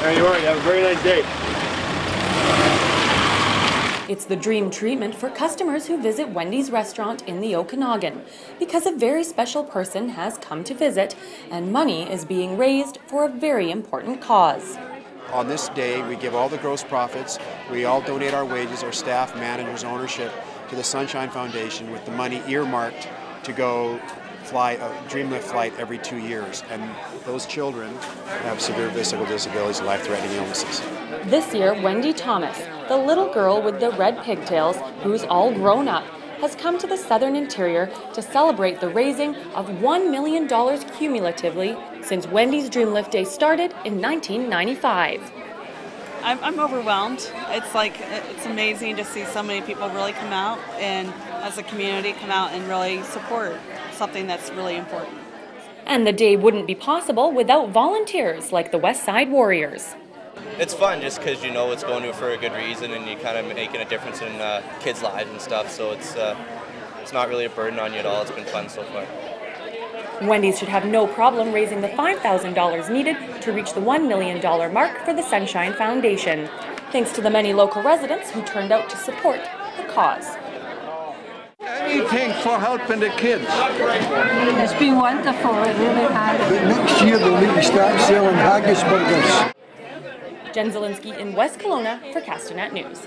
There you are. You have a very nice day. It's the dream treatment for customers who visit Wendy's restaurant in the Okanagan because a very special person has come to visit and money is being raised for a very important cause. On this day, we give all the gross profits. We all donate our wages, our staff, managers, ownership to the Sunshine Foundation with the money earmarked to go fly uh, a Dreamlift flight every two years. And those children have severe physical disabilities and life-threatening illnesses. This year, Wendy Thomas, the little girl with the red pigtails, who's all grown up, has come to the southern interior to celebrate the raising of $1 million cumulatively since Wendy's Dreamlift Day started in 1995. I'm, I'm overwhelmed. It's like, it's amazing to see so many people really come out and as a community come out and really support something that's really important. And the day wouldn't be possible without volunteers like the West Side Warriors. It's fun just because you know it's going to for a good reason and you're kind of making a difference in uh, kids' lives and stuff. So it's uh, it's not really a burden on you at all. It's been fun so far. Wendy's should have no problem raising the $5,000 needed to reach the $1 million mark for the Sunshine Foundation, thanks to the many local residents who turned out to support the cause. Anything for helping the kids. It's been wonderful, it really has. But next year they'll need to start selling haggis burgers. Jen Zielinski in West Kelowna for Castanet News.